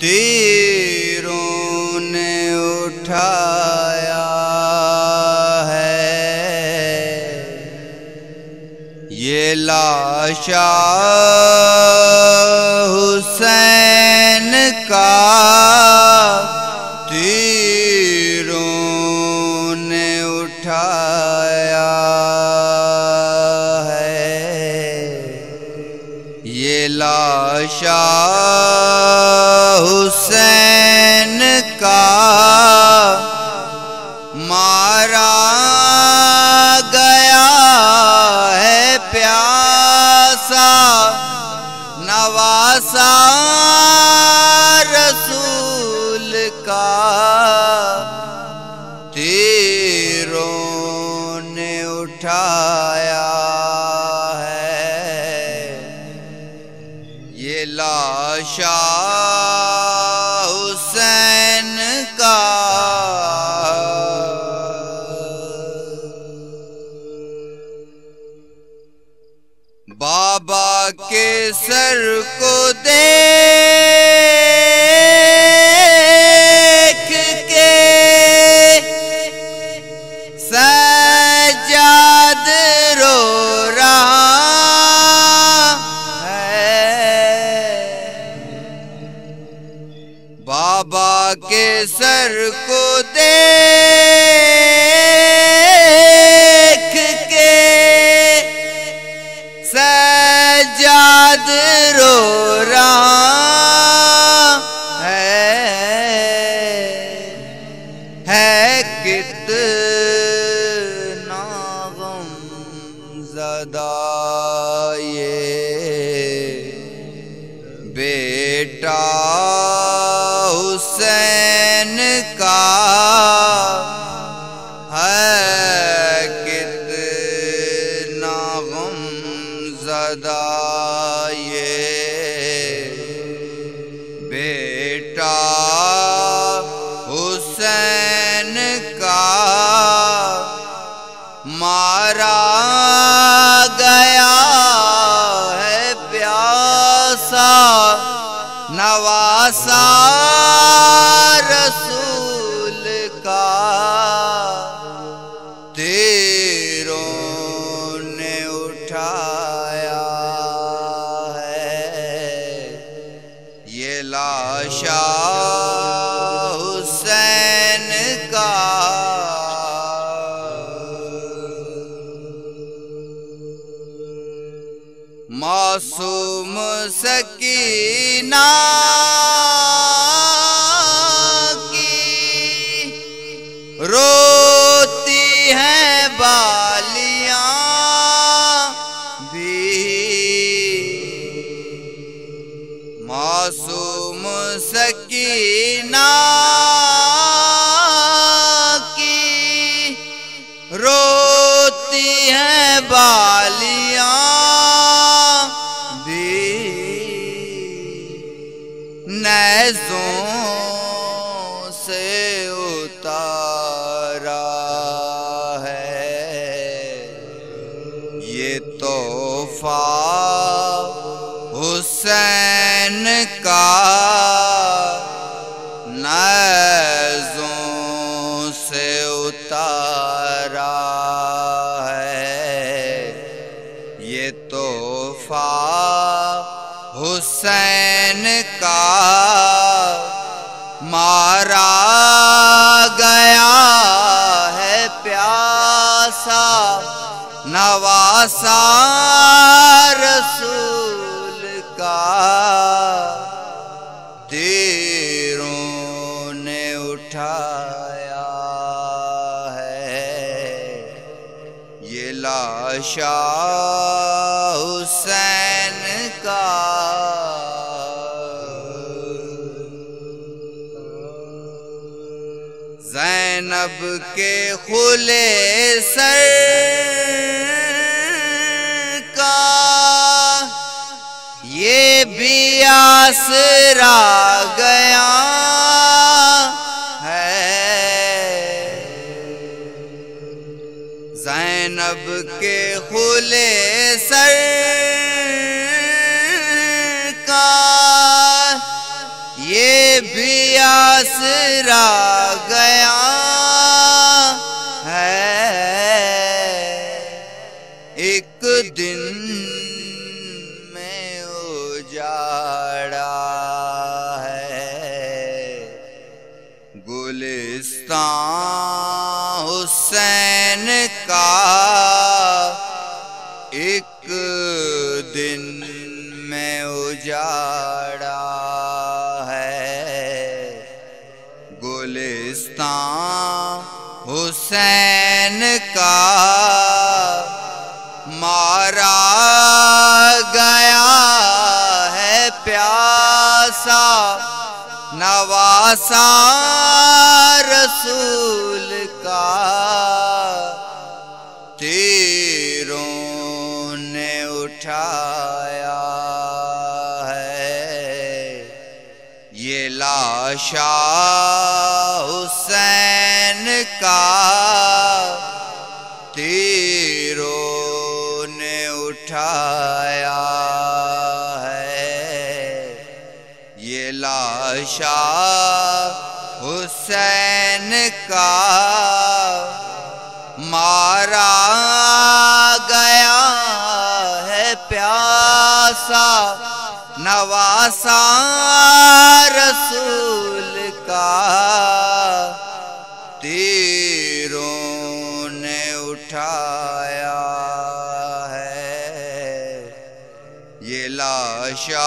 تیروں نے اٹھایا ہے۔ یہ لاشا حسین کا تیروں نے اٹھایا ہے۔ یہ لاشا حسین کا مارا گیا ہے پیاسا نواسا رسول کا۔ تیروں نے اٹھایا سر کو دیکھ کے سجاد رو رہا ہے۔ بابا کے سر کو دیکھ سجاد رو رہا ہے ہے کتنا غم زدہ یہ بیٹا حسین کا ہے کتنا غم زدہ مارا سکینہ کی روتی ہیں بالیاں بھی معصوم سکینہ یہ تحفہ حسین کا نیزوں سے اتارا ہے۔ یہ تحفہ حسین کا مارا گیا ہے، پیاسا نواسا رسول کا تیروں نے اٹھایا ہے۔ یہ لاشا حسین کا زینب کے کھلے سر یہ بھی آسرا گیا ہے۔ زینب کے کھلے سر کا یہ بھی آسرا گیا ہے۔ ایک دن اجاڑا ہے۔ گلستان حسین کا ایک دن میں اجاڑا ہے۔ گلستان حسین کا مارا پیاسا نواسا رسول کا۔ تیروں نے اٹھایا ہے۔ یہ لاشا حسین کا۔ لاشا حسین کا مارا گیا ہے پیاسا نواسا رسول کا تیروں نے اٹھایا ہے یہ لاشا